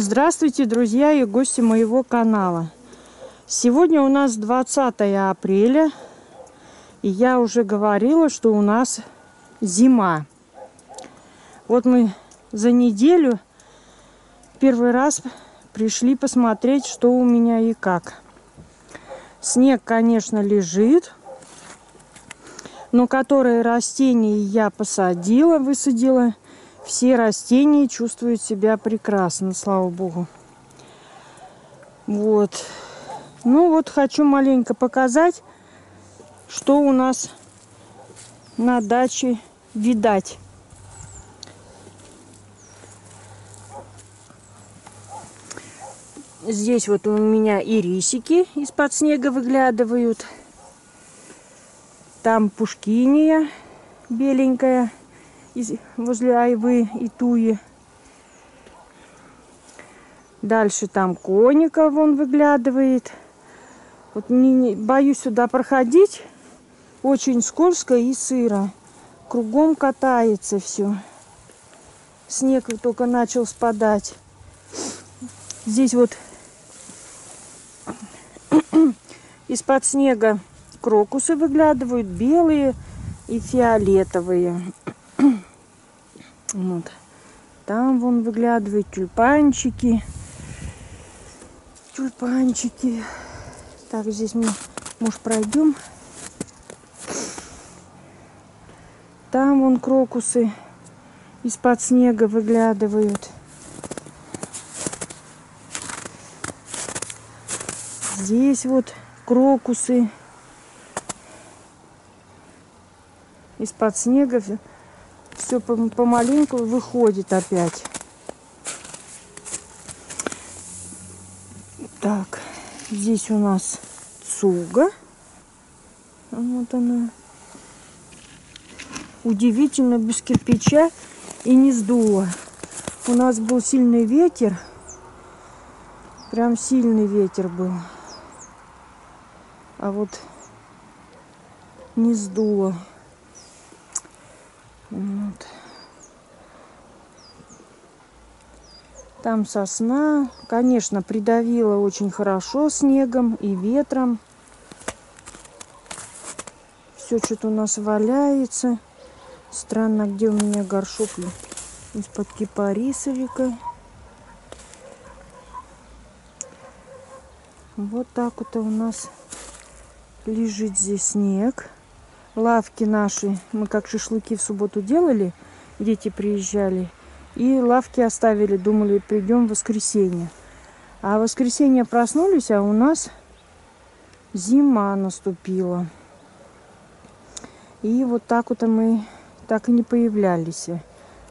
Здравствуйте, друзья и гости моего канала. Сегодня у нас 20 апреля, и я уже говорила, что у нас зима. Вот мы за неделю первый раз пришли посмотреть, что у меня и как. Снег, конечно, лежит, но которые растения я посадила, высадила, все растения чувствуют себя прекрасно, слава богу. Вот. Ну вот хочу маленько показать, что у нас на даче видать. Здесь вот у меня ирисики из-под снега выглядывают. Там пушкиния беленькая возле айвы и туи. Дальше там коника вон выглядывает. Вот не, не, боюсь сюда проходить. Очень скользко и сыро. Кругом катается все. Снег только начал спадать. Здесь вот из-под снега крокусы выглядывают, белые и фиолетовые. Вот. Там вон выглядывают тюльпанчики. Тюльпанчики. Так, здесь мы, может, пройдем. Там вон крокусы из-под снега выглядывают. Здесь вот крокусы из-под снега все помаленьку выходит опять. Так, здесь у нас цуга. Вот она. Удивительно, без кирпича и не сдуло. У нас был сильный ветер. Прям сильный ветер был. А вот не сдуло. Вот. Там сосна, конечно, придавила очень хорошо снегом и ветром. Все что-то у нас валяется. Странно, где у меня горшок из-под кипарисовика. Вот так вот у нас лежит здесь снег лавки наши. Мы как шашлыки в субботу делали, дети приезжали. И лавки оставили, думали, придем в воскресенье. А в воскресенье проснулись, а у нас зима наступила. И вот так вот мы так и не появлялись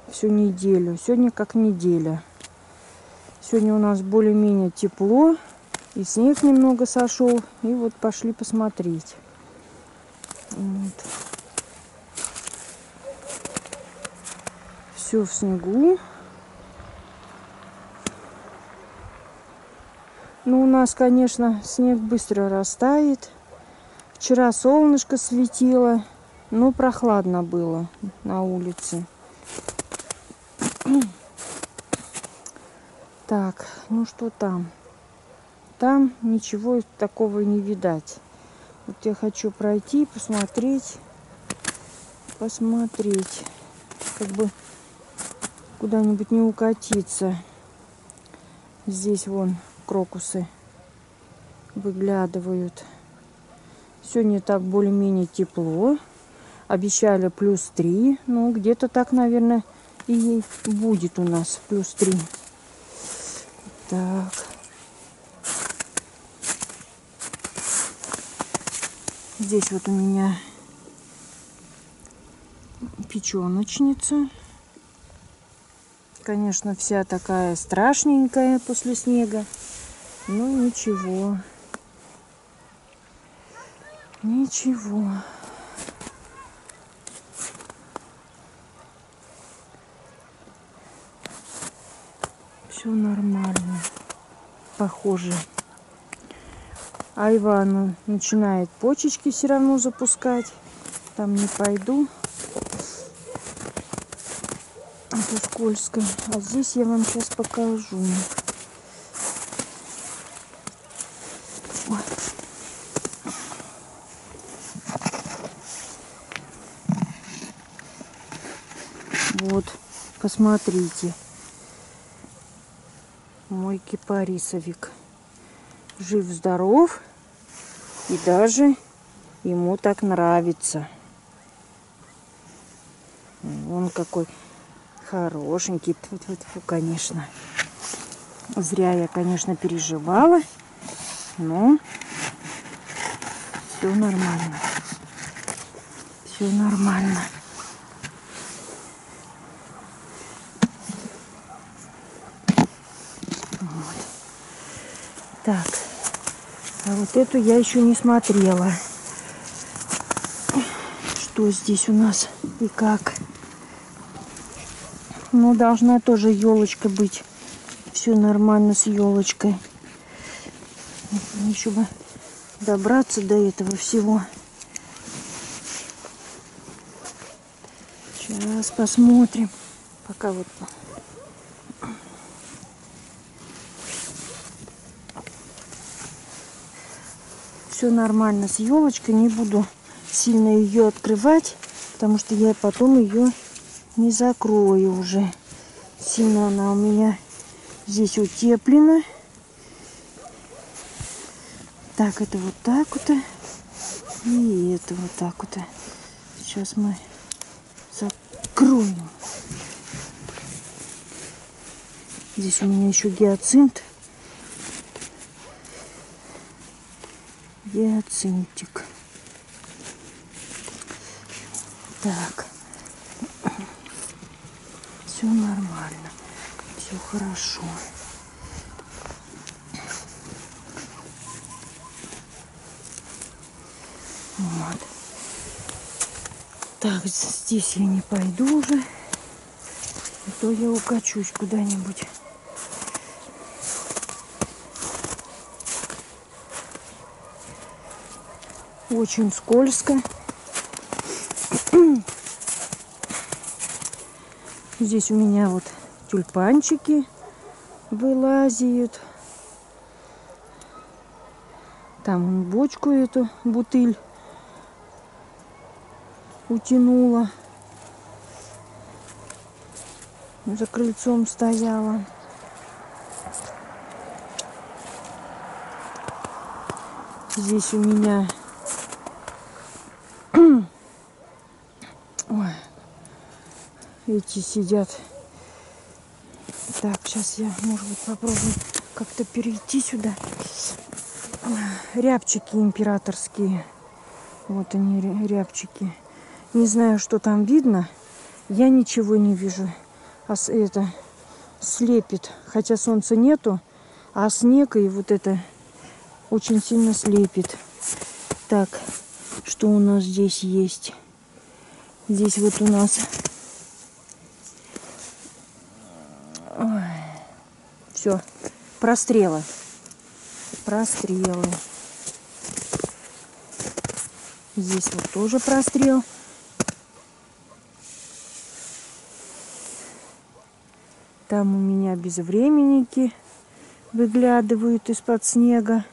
всю неделю. Сегодня как неделя. Сегодня у нас более-менее тепло. И снег немного сошел. И вот пошли посмотреть. Вот. Все в снегу. Ну, у нас, конечно, снег быстро растает. Вчера солнышко светило, но прохладно было на улице. Так, ну что там? Там ничего такого не видать. Вот я хочу пройти, посмотреть, посмотреть, как бы куда-нибудь не укатиться. Здесь вон крокусы выглядывают. Сегодня так более-менее тепло. Обещали плюс 3. Ну, где-то так, наверное, и будет у нас плюс 3. Так. Здесь вот у меня печеночница. Конечно, вся такая страшненькая после снега. Но ничего. Ничего. Все нормально. Похоже. Айва она начинает почечки все равно запускать. Там не пойду. Это скользко. А здесь я вам сейчас покажу. Вот, посмотрите. Мой кипарисовик. Жив-здоров. И даже ему так нравится. Он какой хорошенький. Тьфу -тьфу -тьфу, конечно. Зря я, конечно, переживала. Но все нормально. Все нормально. Вот. Так. А вот эту я еще не смотрела. Что здесь у нас и как. Ну, должна тоже елочка быть. Все нормально с елочкой. Еще бы добраться до этого всего. Сейчас посмотрим. Пока вот все нормально с елочкой. Не буду сильно ее открывать, потому что я потом ее не закрою уже. Сильно она у меня здесь утеплена. Так, это вот так вот. И это вот так вот. Сейчас мы закроем. Здесь у меня еще гиацинт. Гиацинтик. Так. Все нормально. Все хорошо. Вот. Так, здесь я не пойду уже. А то я укачусь куда-нибудь. Очень скользко. Здесь у меня вот тюльпанчики вылазят. Там бочку эту, бутыль утянула. За крыльцом стояла. Здесь у меня эти сидят. Так, сейчас я, может быть, попробую как-то перейти сюда. Рябчики императорские. Вот они, рябчики. Не знаю, что там видно. Я ничего не вижу. А это слепит. Хотя солнца нету, а снег и вот это очень сильно слепит. Так, что у нас здесь есть? Здесь вот у нас... Все, прострелы. Прострелы. Здесь вот тоже прострел. Там у меня безвременники выглядывают из-под снега.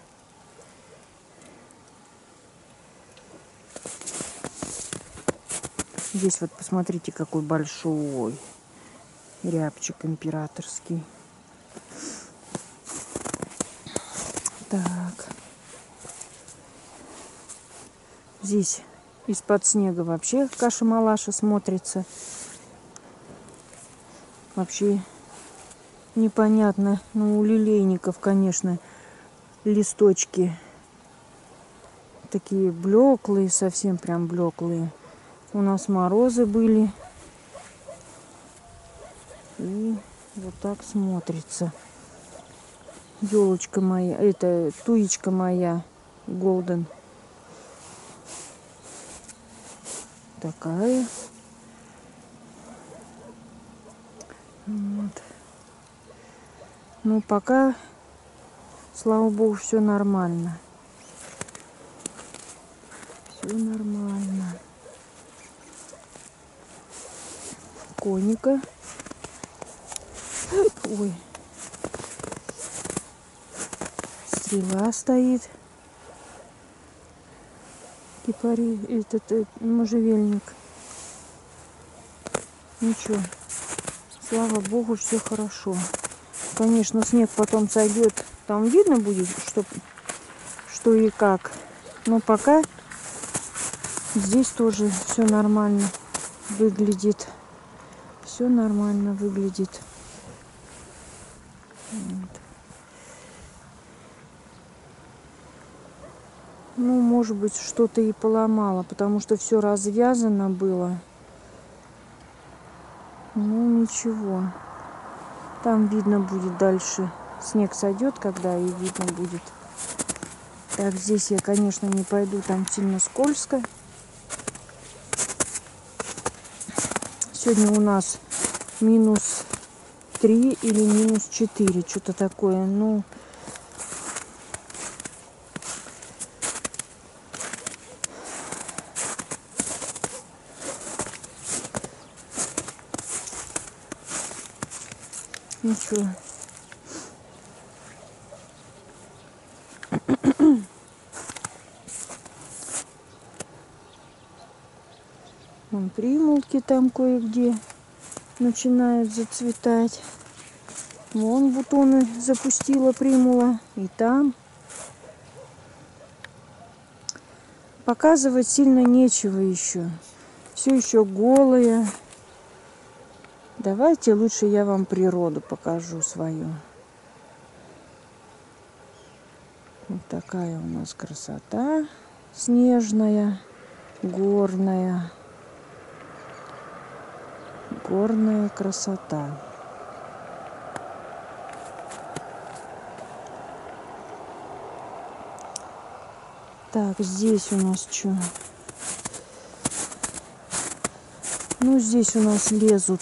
Здесь вот посмотрите, какой большой рябчик императорский. Так. Здесь из-под снега вообще каша-малаша смотрится. Вообще непонятно. Ну, у лилейников, конечно, листочки такие блеклые, совсем прям блеклые. У нас морозы были. И вот так смотрится. Елочка моя, это туечка моя, голден. Такая. Вот. Ну, пока, слава богу, все нормально. Все нормально. Коника. Ой. Стрела стоит. Кипари, этот, этот можжевельник. Ничего. Слава богу, все хорошо. Конечно, снег потом сойдет. Там видно будет, что, что и как. Но пока здесь тоже все нормально выглядит. Все нормально выглядит. Вот. Ну, может быть, что-то и поломало, потому что все развязано было. Ну, ничего. Там видно будет дальше. Снег сойдет, когда и видно будет. Так, здесь я, конечно, не пойду, там сильно скользко. Сегодня у нас минус 3 или минус 4, что-то такое. Ну, Ничего. Вон примулки там кое-где начинают зацветать. Вон бутоны запустила примула. И там. Показывать сильно нечего еще. Все еще голое. Давайте лучше я вам природу покажу свою. Вот такая у нас красота снежная, горная. Горная красота. Так, здесь у нас что? Ну, здесь у нас лезут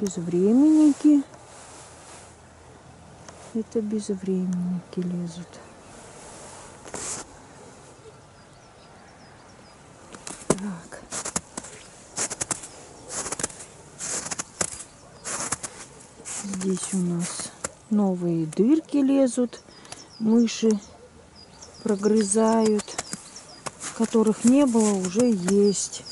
безвременники. Это безвременники лезут. Так. Здесь у нас новые дырки лезут. Мыши прогрызают. Которых не было, уже есть.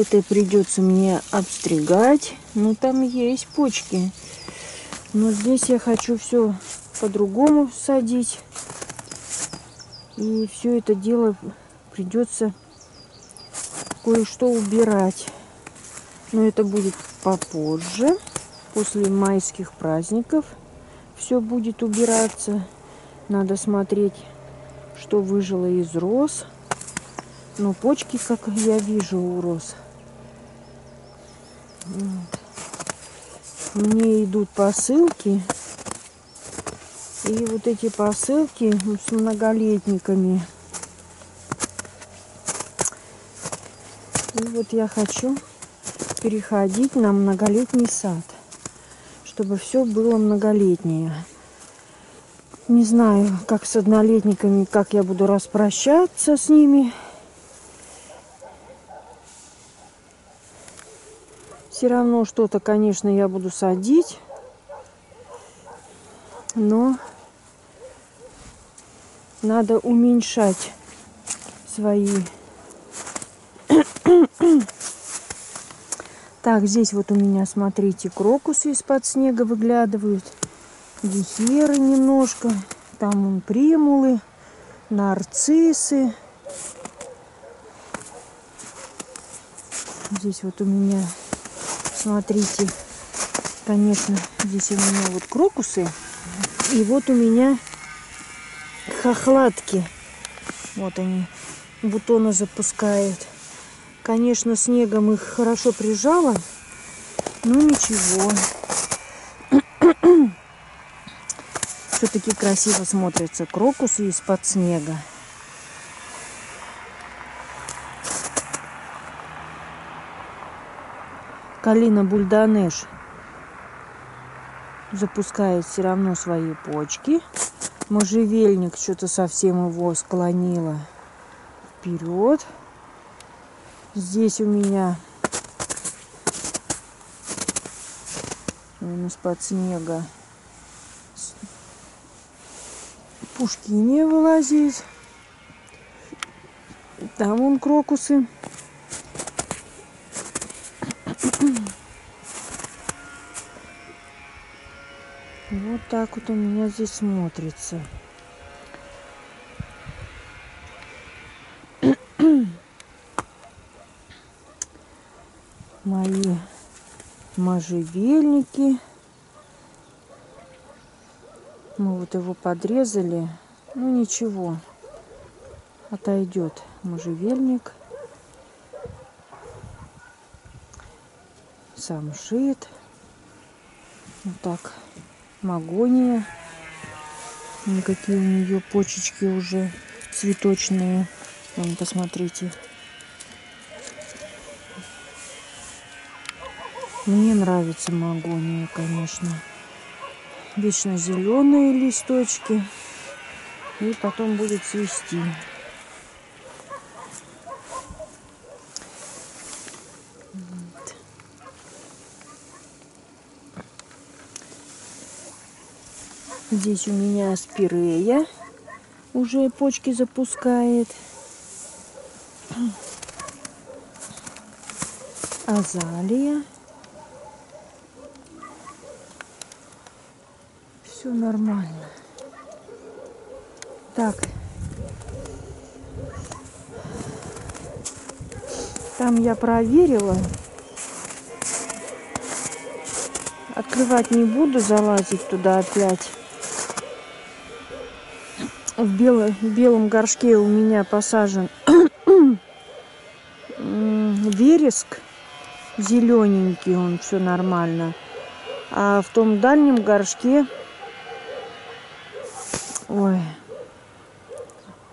Это придется мне обстригать. Ну, там есть почки. Но здесь я хочу все по-другому садить. И все это дело придется кое-что убирать. Но это будет попозже, после майских праздников. Все будет убираться. Надо смотреть, что выжило из роз. Но почки, как я вижу, у роз мне идут посылки. И вот эти посылки с многолетниками. И вот я хочу переходить на многолетний сад, чтобы все было многолетнее. Не знаю, как с однолетниками, как я буду распрощаться с ними. Все равно что-то, конечно, я буду садить. Но надо уменьшать свои. Так, здесь вот у меня, смотрите, крокусы из-под снега выглядывают. Гехеры немножко. Там примулы, нарциссы. Здесь вот у меня Смотрите, конечно, здесь у меня вот крокусы. И вот у меня хохлатки. Вот они, бутоны запускают. Конечно, снегом их хорошо прижало, но ничего. Все-таки красиво смотрятся крокусы из-под снега. Калина Бульданеш запускает все равно свои почки. Можжевельник что-то совсем его склонило вперед. Здесь у меня из-под снега. С- Пушкиния вылазит. Там вон крокусы. Вот так вот у меня здесь смотрится. Мои можжевельники. Мы вот его подрезали. Ну ничего, отойдет можжевельник. Самшит. Вот так. Магония. Никакие у нее почечки уже цветочные. Вон, посмотрите. Мне нравится магония, конечно. Вечно зеленые листочки. И потом будет цвести. Здесь у меня спирея уже почки запускает. Азалия. Все нормально. Так. Там я проверила. Открывать не буду, залазить туда опять. В, бело- в белом горшке у меня посажен вереск. Зелененький он, все нормально. А в том дальнем горшке... Ой.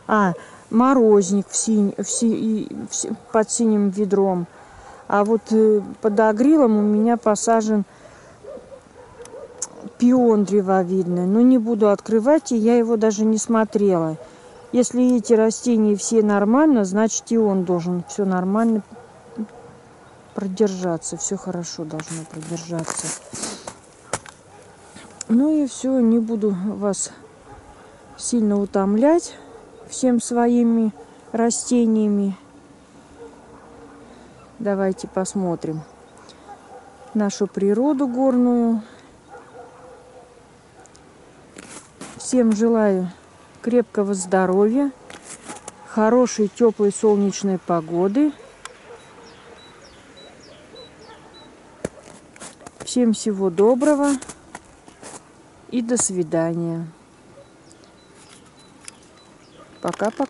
А, морозник в синь, в си- в под синим ведром. А вот э, под агрилом у меня посажен пион древовидный. Но не буду открывать, и я его даже не смотрела. Если эти растения все нормально, значит и он должен все нормально продержаться. Все хорошо должно продержаться. Ну и все, не буду вас сильно утомлять всем своими растениями. Давайте посмотрим нашу природу горную. Всем желаю крепкого здоровья, хорошей теплой солнечной погоды. Всем всего доброго и до свидания. Пока-пока.